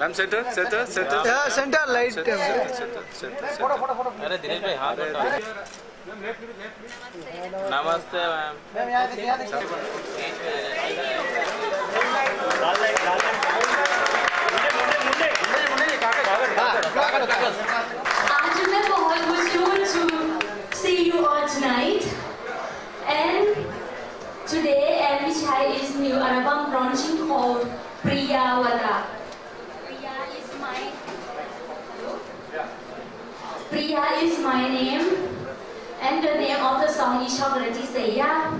ma'am center center center center light center center अरे दिनेश भाई हाथ उठाओ नमस्ते ma'am Priya is my name, and the name of the song is Chocolate Seya.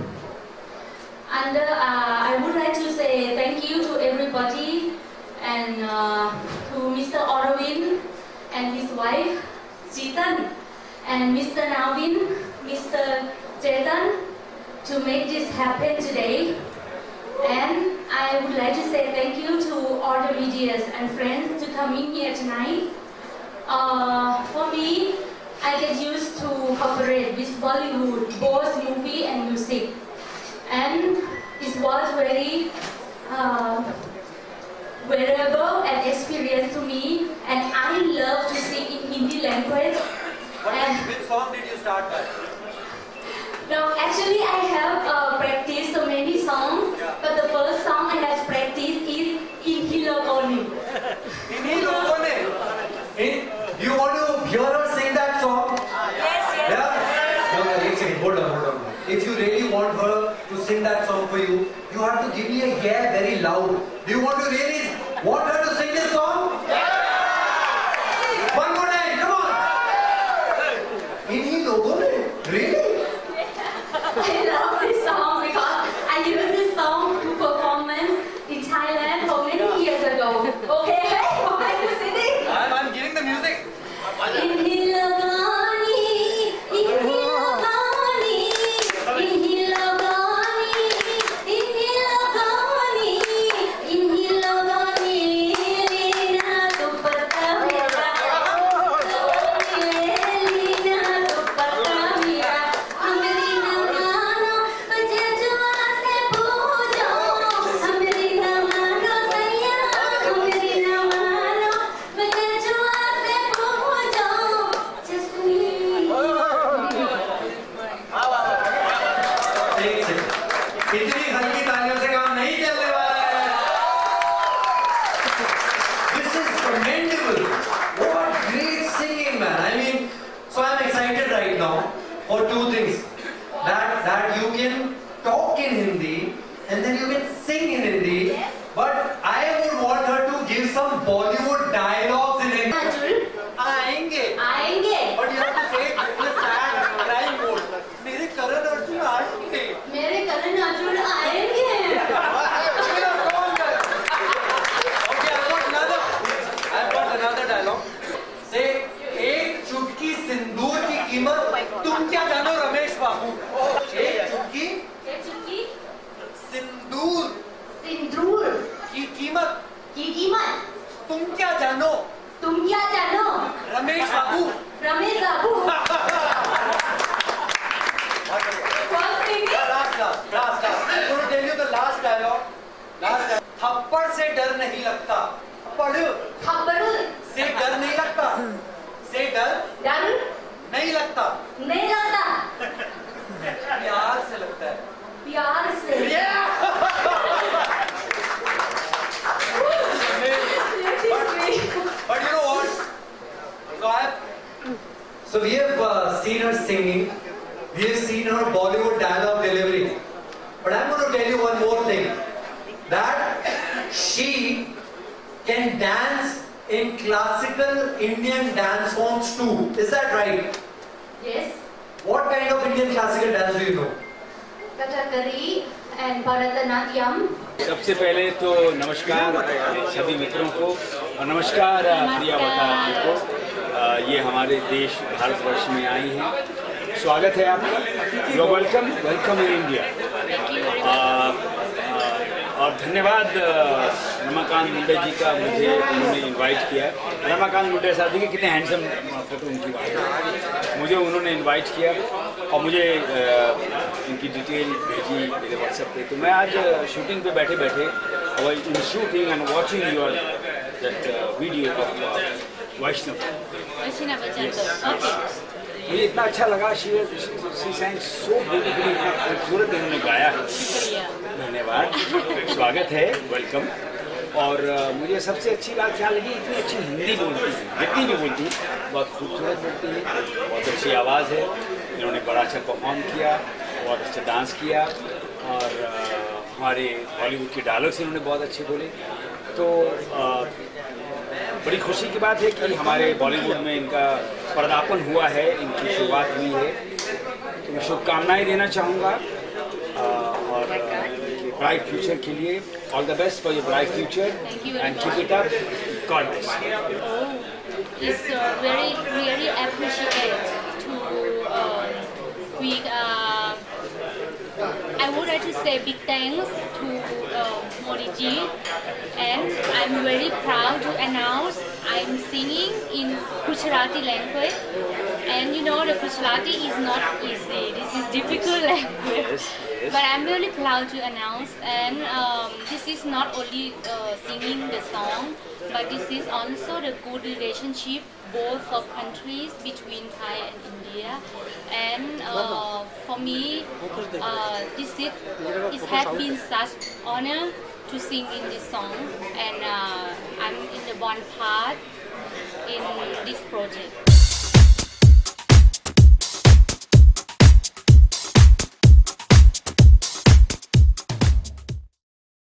And uh, I would like to say thank you to everybody and uh, to Mr. Orwin and his wife, Chetan, and Mr. Navin, Mr. Chetan, to make this happen today. And I would like to say thank you to all the medias and friends to coming here tonight. Uh, for me, I get used to cooperate with Bollywood, both movie and music. And it was very uh, valuable and experience to me. And I love to sing in Hindi language. What, And Which song did you start by? no, actually I have uh, If you really want her to sing that song for you, you have to give me a yeah very loud. Do you want to really want her to sing this song? डर नहीं लगता थप्पड़ थप्पड़ से डर नहीं लगता से डर डर नहीं लगता नहीं लगता प्यार से लगता है प्यार से But you know what? So I have, so we have uh, seen her singing, we have seen her Bollywood dialogue delivery. But I'm going to tell you one more thing. That she can dance in classical Indian dance forms too. Is that right? Yes. What kind of Indian classical dance do you know? Kathakali and Bharatanatyam. सबसे पहले तो नमस्कार सभी मित्रों को और नमस्कार प्रिया बता को ये हमारे देश भारतवर्ष में आई हैं स्वागत है आपका you welcome welcome in India और धन्यवाद रमाकांत मुंडे जी का मुझे उन्होंने इनवाइट किया रमाकांत मुंडे साहब देखिए कितने हैंडसम फ़ोटो उनकी बात है। मुझे उन्होंने इनवाइट किया और मुझे इनकी डिटेल भेजी मेरे व्हाट्सएप पे। तो मैं आज शूटिंग पे बैठे बैठे और in shooting and watching your that video of Vaishnav. मुझे इतना अच्छा लगा शी सी ब्यूटीफुली इतना खूबसूरत इन्होंने गाया। है धन्यवाद। स्वागत है वेलकम और मुझे सबसे अच्छी बात क्या लगी इतनी अच्छी हिंदी बोलती है जितनी भी बोलती है। बहुत खूबसूरत बोलती है, बहुत अच्छी आवाज़ है। इन्होंने बड़ा अच्छा परफॉर्म किया, बहुत अच्छा डांस किया। और हमारे बॉलीवुड के डायलॉग्स इन्होंने बहुत अच्छे बोले। तो बड़ी खुशी की बात है कि हमारे बॉलीवुड में इनका पदार्पण हुआ है इनकी शुरुआत हुई है। तो मैं शुभकामनाएँ देना चाहूँगा और ब्राइट फ्यूचर के लिए all the best for your bright future and keep it up God bless uh, very really appreciate to um, we. Uh, I would like to say big thanks to uh, Modi ji, and I'm very proud to announce I'm singing in Gujarati language. And you know the Gujarati is not easy. This is difficult language. Yes, yes. But I'm really proud to announce, and um, this is not only uh, singing the song, but this is also the good relationship both of countries between Thai and India. And uh, for me, uh, this is it has been such honor to sing in this song, and uh, I'm in the one part in this project.